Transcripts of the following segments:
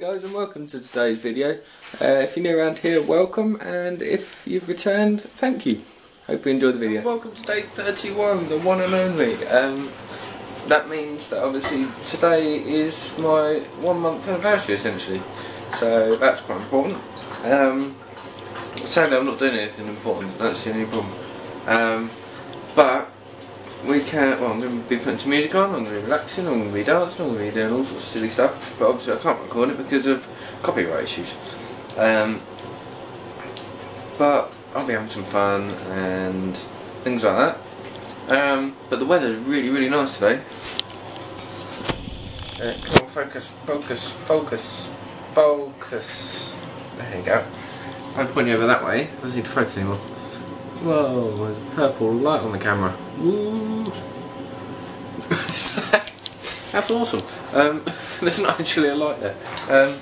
guys and welcome to today's video. Uh, if you're new around here, welcome and if you've returned, thank you. Hope you enjoyed the video. Welcome to day 31, the one and only. Um, that means that obviously today is my one month anniversary essentially, so that's quite important. Um, sadly I'm not doing anything important, that's the only problem. Um, but we can, well I'm going to be putting some music on, I'm going to be relaxing, I'm going to be dancing, I'm going to be doing all sorts of silly stuff, but obviously I can't record it because of copyright issues. Um, but I'll be having some fun and things like that. Um, but the weather's really, really nice today. Uh, come on, focus, focus, focus, focus. There you go. I'm pointing over that way. Doesn't need to focus anymore. Whoa, there's a purple light on the camera. Woo! That's awesome. Um, there's not actually a light there. Um,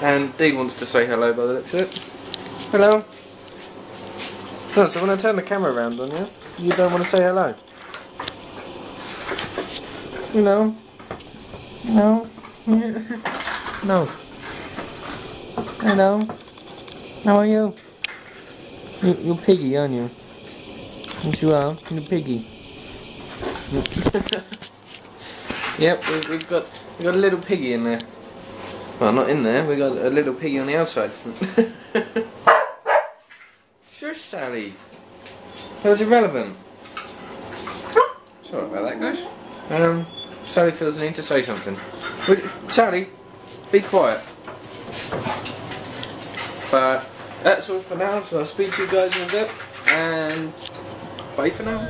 and Dee wants to say hello by the looks of it. Hello. Oh, so when I turn the camera around on you, you don't want to say hello? Hello? No? no. Hello? How are you? you you're piggy, aren't you? Yes, you are. You're piggy. yep, we've, we've got we've got a little piggy in there. Well, not in there. We got a little piggy on the outside. Shush, Sally. That was irrelevant. Sorry about that, guys. Um, Sally feels the need to say something. Sally, be quiet. But that's all for now. So I'll speak to you guys in a bit, and bye for now.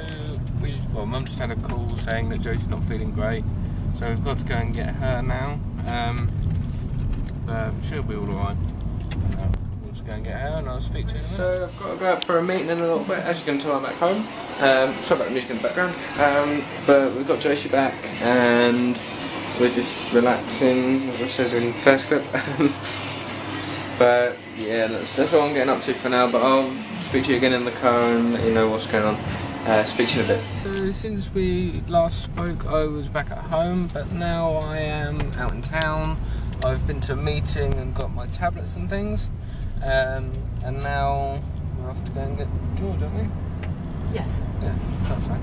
We well, Mum just had a call saying that Josie's not feeling great, so we've got to go and get her now. Um, but she'll be alright. Uh, we'll just go and get her, and I'll speak to you in a minute. So I've got to go out for a meeting in a little bit. As you can tell, I'm back home. Um, sorry about the music in the background. Um, but we've got Josie back, and we're just relaxing. As I said in the first clip. But yeah, that's, that's all I'm getting up to for now. But I'll speak to you again in the car and let you know what's going on. Uh, speak to you in a bit. So since we last spoke, I was back at home, but now I am out in town. I've been to a meeting and got my tablets and things, um, and now we're off to go and get George, aren't we? Yes. Yeah, sounds fine.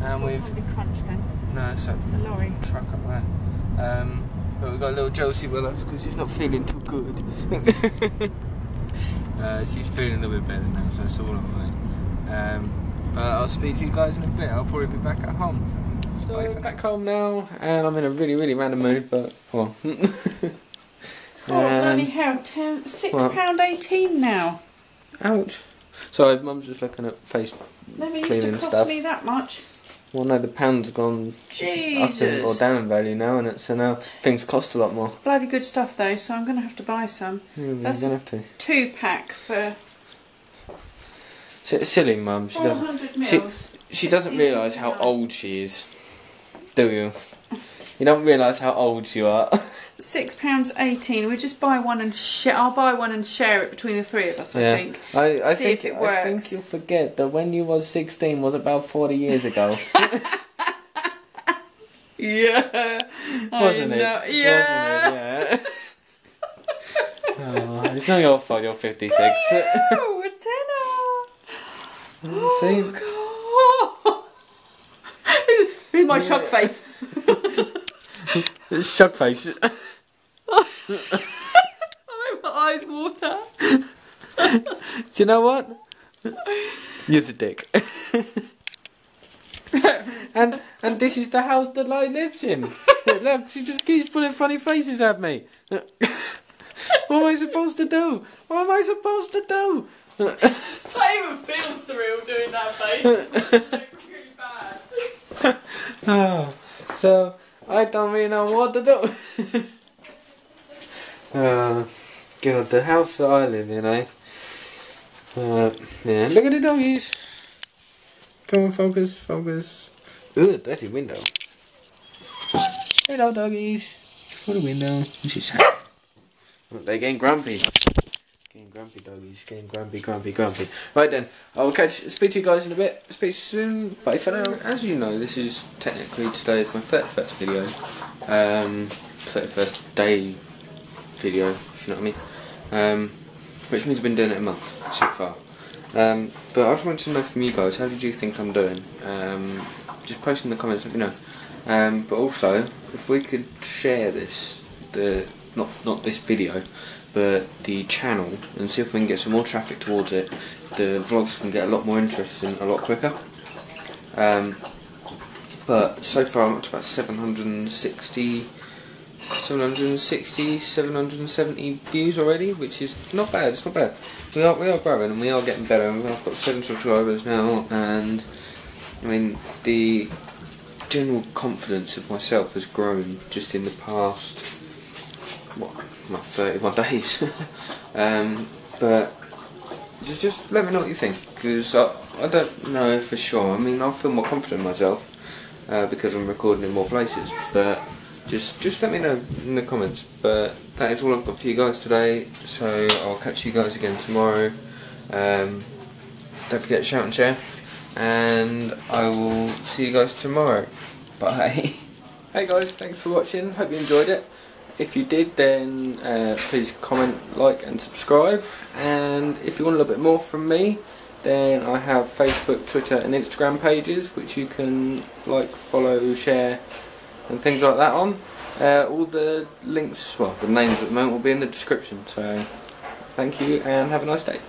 And Saw we've somebody crunched then. no, so It's the lorry. truck up there. Um, but we've got little Josie with us because she's not feeling too good. uh, she's feeling a little bit better now, so it's all alright. Um, but I'll speak to you guys in a bit. I'll probably be back at home. So I'm back home now, and I'm in a really, really random mood. But well, Oh, um, bloody hell. Ten, six what? pound eighteen now. ouch. Sorry, Mum's just looking at face. Never used Cleaning to cost stuff. me that much. Well, no, the pound's gone up in, or down in value now, and it's so now things cost a lot more. Bloody good stuff though, so I'm going to have to buy some. Hmm, yeah, we're That's- gonna have to. Two pack for S- silly mum. She doesn't. she- She doesn't realise how old she is, do you? You don't realise how old you are. Six pounds eighteen. We just buy one and share. I'll buy one and share it between the three of us. I yeah, think. I, I See think if it I think you'll forget that when you was sixteen was about forty years ago, Yeah. wasn't it? Yeah. Wasn't it? Yeah. oh, it's not your fault. You're fifty-six. God. Here's my shock face. it's shock face. I made my eyes water. Do you know what? You're a dick. and and this is the house that I lives in. Look, she just keeps pulling funny faces at me. What am I supposed to do? What am I supposed to do? I even feel surreal doing that face. It's really bad. Oh, so I don't really know what to do. uh, God, the house that I live in, eh? Uh, yeah, look at the doggies. Come on, focus, focus. Ugh, dirty window. Hello, doggies. For the window. She's. They're getting grumpy. Getting grumpy, doggies. Getting grumpy, grumpy, grumpy. Right then, I'll catch, speak to you guys in a bit. Speak soon. Bye for now. As you know, this is technically today is my 31st video. Um, 31st day video, if you know what I mean. Um, which means I've been doing it a month so far. Um, but I just wanted to know from you guys, how did you think I'm doing? Um, just post in the comments, let me know. Um, but also, if we could share this, the not not this video, but the channel, and see if we can get some more traffic towards it, the vlogs can get a lot more interesting a lot quicker. Um, but so far I'm up to about 760, 760, 770 views already, which is not bad. It's not bad. We are we are growing and we are getting better. I've got seven subscribers now, and I mean the general confidence of myself has grown just in the past what my 31 days. um, but just just let me know what you think because I, I don't know for sure. I mean I feel more confident in myself uh, because I'm recording in more places, but just just let me know in the comments. But that is all I've got for you guys today. So I'll catch you guys again tomorrow. Um, don't forget to shout and share and I will see you guys tomorrow. Bye. hey guys, thanks for watching. Hope you enjoyed it. If you did, then uh, please comment, like, and subscribe. And if you want a little bit more from me, then I have Facebook, Twitter, and Instagram pages which you can like, follow, share, and things like that on. Uh, all the links, well, the names at the moment will be in the description. So, thank you and have a nice day.